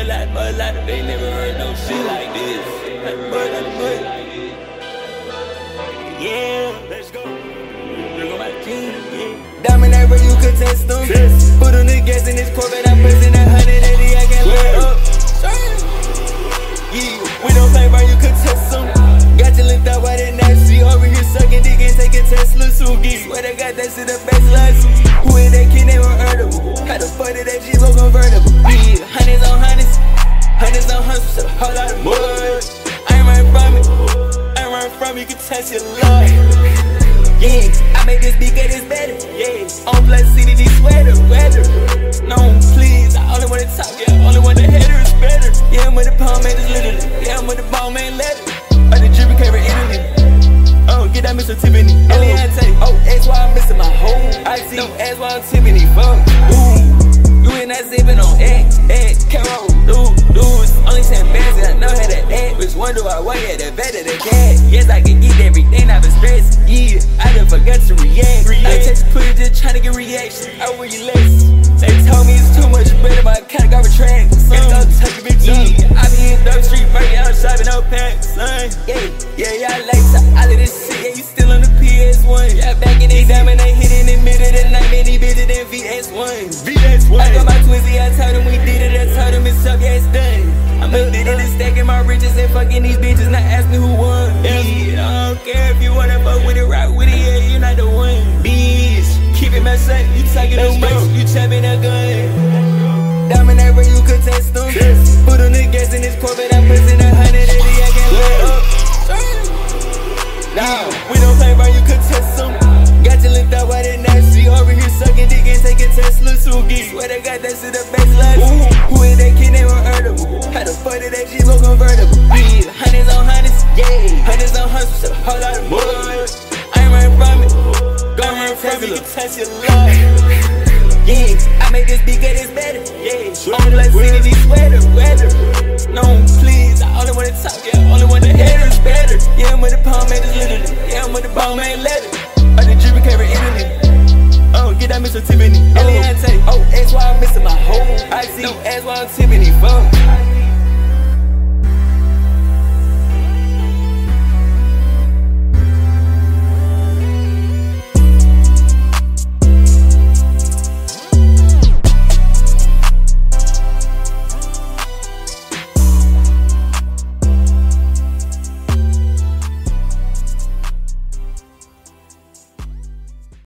Like mud like they never heard no shit like this. Yeah, let's go. Look at my team, yeah. Dominate where you could test them. Put on the gas in this Corvette, I'm pressing a hundred eighty, I can't let up. Yeah, we don't play bro, you could test them. Got you linked up that nasty over here sucking dick and taking Tesla Sugi. Swear to God, that's the best last. G-Lo convertible? Yeah, hundreds on hundreds, hundreds on hundreds, a whole lot of mud. I ain't running from it, I ain't running from it, you can test your luck. Yeah, I made this get this better. Yeah, on plus CDD sweater, weather. No, please, I only wanna talk, yeah, only want the header is better. Yeah, I'm with the palm man, is literally. Yeah, I'm with the ball man, letter. Or the dripping carry Italy. Oh, get that Mr. Tiffany. Eliante. Oh, that's why I'm missing my home. I see, that's why I'm Tiffany. Fuck. Ooh, you in that zipping on X, X, Caro, dude, dudes. Only 10 bands and I know how to act. Which one do I want? Yeah, the better the cat. Yes, I can eat everything, I've been stressed. Yeah, I done forgot to react. I text put just trying to get reaction. I will you less. They told me it's too much better, but I kinda got retract. Son, go take a big jump. I be in Dope Street, breaking out shopping, no packs, son. Yeah, yeah, yeah, I like to all of this shit. Yeah, you still on the PS1. Yeah, back in the diamond, they hit riches and fucking these bitches, not ask me who won. Yeah, I don't care if you wanna fuck with it, rock with it, yeah, you're not the one. Bitch, keep it messed up, you talking too much, you trapping a gun. Dominate where you could test them. Put on the gas in this Corvette, I'm pressing a hundred eighty, I can't let up. Nah, we don't play bro, you could test them. Got you linked up by that nasty over here sucking dick and taking Tesla Sugi. Swear to God, that's the best last. Who had a 40 that she look convertible. Need hundreds on hundreds, yeah. Hundreds on hundreds, a whole lot of mud. I ain't running from it. Go ahead, tell me you touch your love. Yeah, I make this bigger, this better. Yeah, only like Vinny sweater, weather. No, please, I only wanna talk, yeah, only wanna hear is better. Yeah, I'm with the palm, man, it's literally. Yeah, I'm with the ball, man, leather. I the dripping came from Oh, get that Mr. Tiffany. Oh, oh, that's why I'm missing my home. I see, no. that's why I'm Tiffany, fuck.